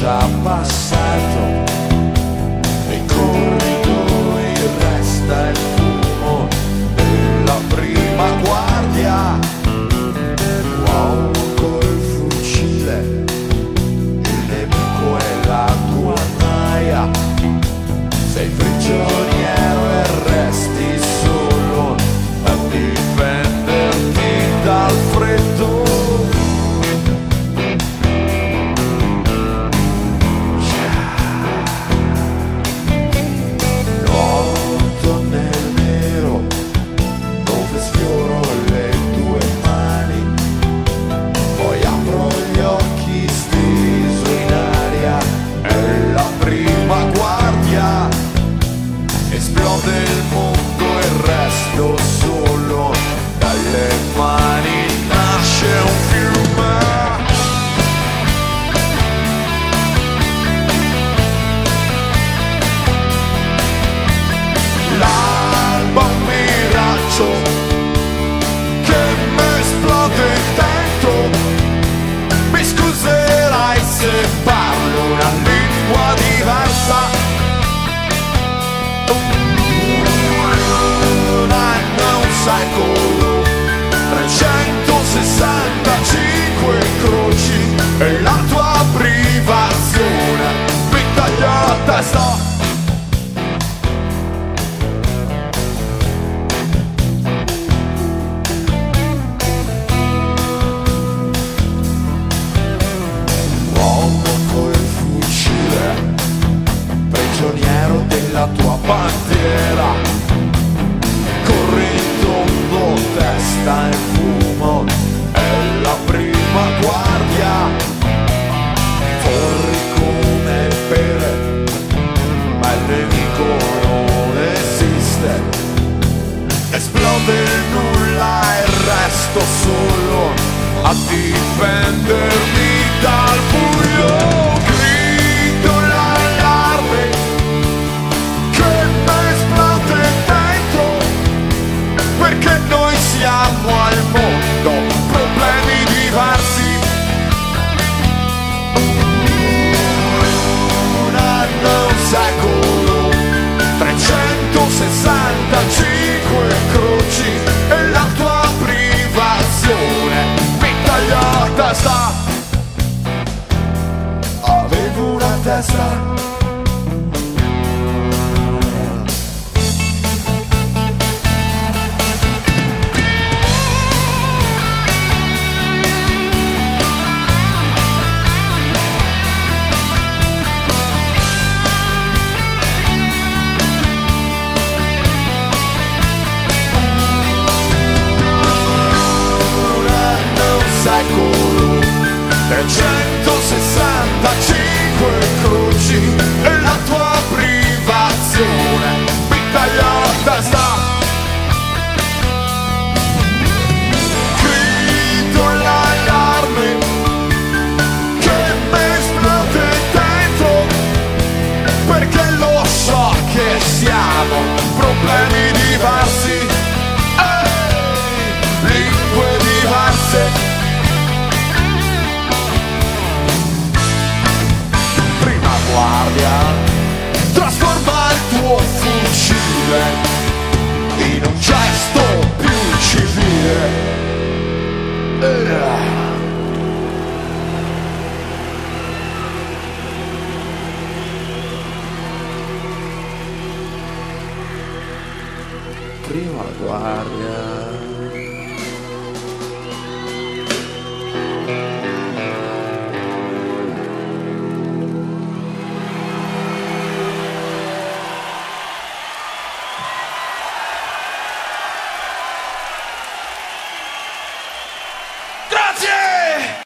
já passou. e la tua privazione mi taglia la testa uomo col fucile prigioniero della tua parte. solo a dipendere testa Avevo una testa cycle e 365 croci. keluarga ya.